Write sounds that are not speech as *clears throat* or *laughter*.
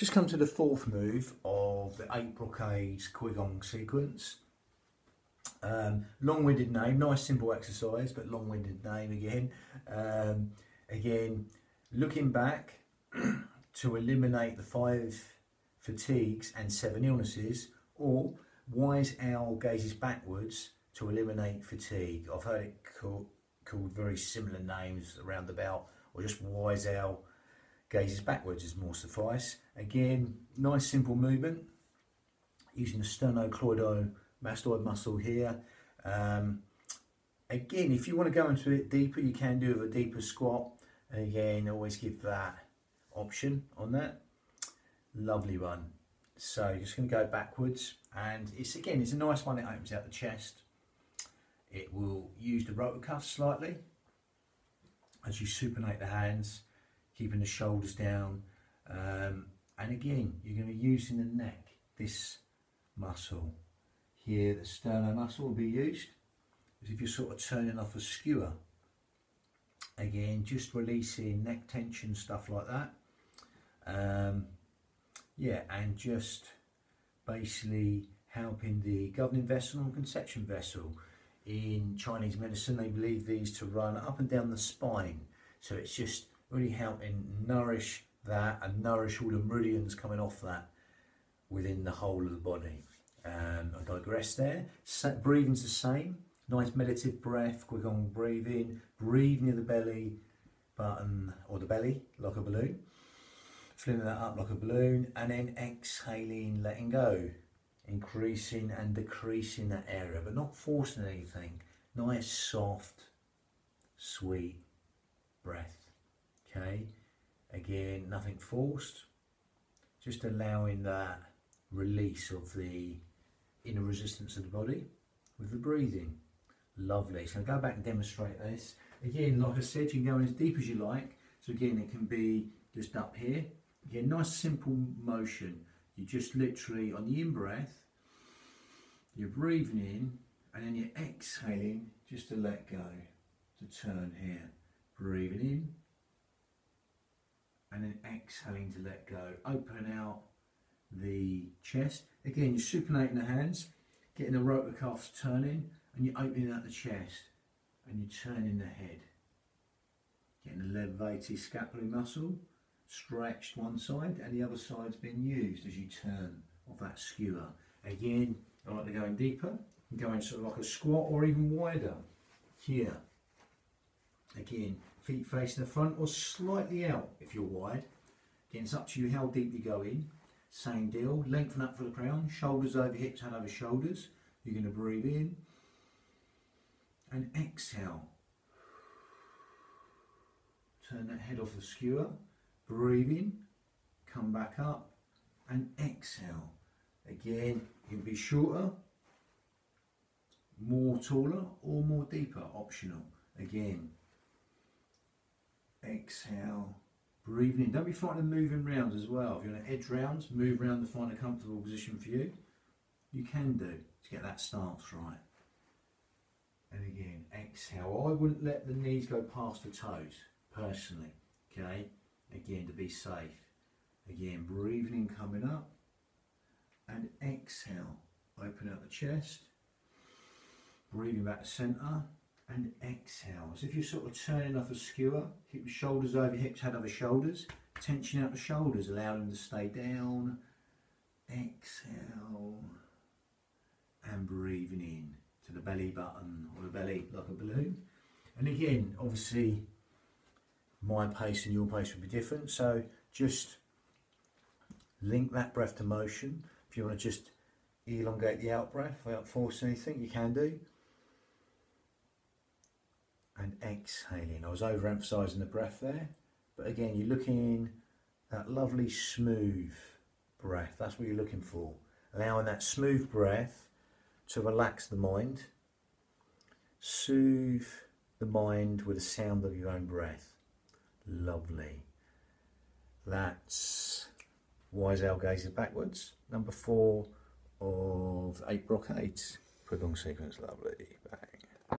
Just come to the fourth move of the eight brocades Qigong sequence. Um, long-winded name, nice simple exercise, but long-winded name again. Um, again, looking back *clears throat* to eliminate the five fatigues and seven illnesses, or wise owl gazes backwards to eliminate fatigue. I've heard it called, called very similar names around about, or just wise owl gazes backwards is more suffice. Again, nice simple movement using the sternocleidomastoid muscle here. Um, again, if you want to go into it deeper, you can do with a deeper squat. Again, always give that option on that. Lovely one. So you're just going to go backwards and it's again, it's a nice one. It opens out the chest. It will use the rotor cuff slightly as you supinate the hands, keeping the shoulders down. Um, and again, you're going to be using the neck, this muscle here, the sternum muscle will be used as if you're sort of turning off a skewer. Again, just releasing neck tension, stuff like that. Um, yeah, and just basically helping the governing vessel and conception vessel. In Chinese medicine, they believe these to run up and down the spine. So it's just really helping nourish that and nourish all the meridians coming off that within the whole of the body. Um, I digress there. breathing's the same. Nice meditative breath, qigong breathing. Breathe near the belly button or the belly like a balloon filling that up like a balloon and then exhaling, letting go, increasing and decreasing that area, but not forcing anything. Nice, soft, sweet breath. Okay, again, nothing forced, just allowing that release of the inner resistance of the body with the breathing. Lovely. So go back and demonstrate this. Again, like I said, you can go in as deep as you like. So again, it can be just up here Again, nice simple motion. You just literally, on the in-breath, you're breathing in and then you're exhaling just to let go, to turn here. Breathing in and then exhaling to let go. Open out the chest. Again, you're supinating the hands, getting the rotor cuffs turning and you're opening out the chest and you're turning the head. Getting the levator scapulae muscle stretched one side and the other side's been used as you turn off that skewer. Again, I like to go in deeper going sort of like a squat or even wider. Here. Again, feet facing the front or slightly out if you're wide. Again, it's up to you how deep you go in. Same deal, lengthen up for the crown, shoulders over hips, hand over shoulders. You're going to breathe in and exhale. Turn that head off the skewer breathe in, come back up and exhale. Again, you can be shorter, more taller or more deeper, optional. Again, exhale, breathing in. Don't be frightened of moving round as well. If you want to edge rounds, move around to find a comfortable position for you. You can do to get that stance right. And again, exhale. I wouldn't let the knees go past the toes, personally, okay? again to be safe. Again, breathing in, coming up, and exhale. Open up the chest, breathing back to centre, and exhale. As if you're sort of turning off a skewer, keep your shoulders over hips, head over shoulders, tension out the shoulders, allow them to stay down. Exhale, and breathing in to the belly button or the belly like a balloon. And again, obviously, my pace and your pace will be different. So just link that breath to motion. If you want to just elongate the out breath without forcing anything, you can do. And exhaling. I was overemphasizing the breath there. But again, you're looking that lovely smooth breath. That's what you're looking for. Allowing that smooth breath to relax the mind. Soothe the mind with the sound of your own breath. Lovely. That's Wise Owl Gazes Backwards, number four of eight brocades. Qigong sequence, lovely. Bye.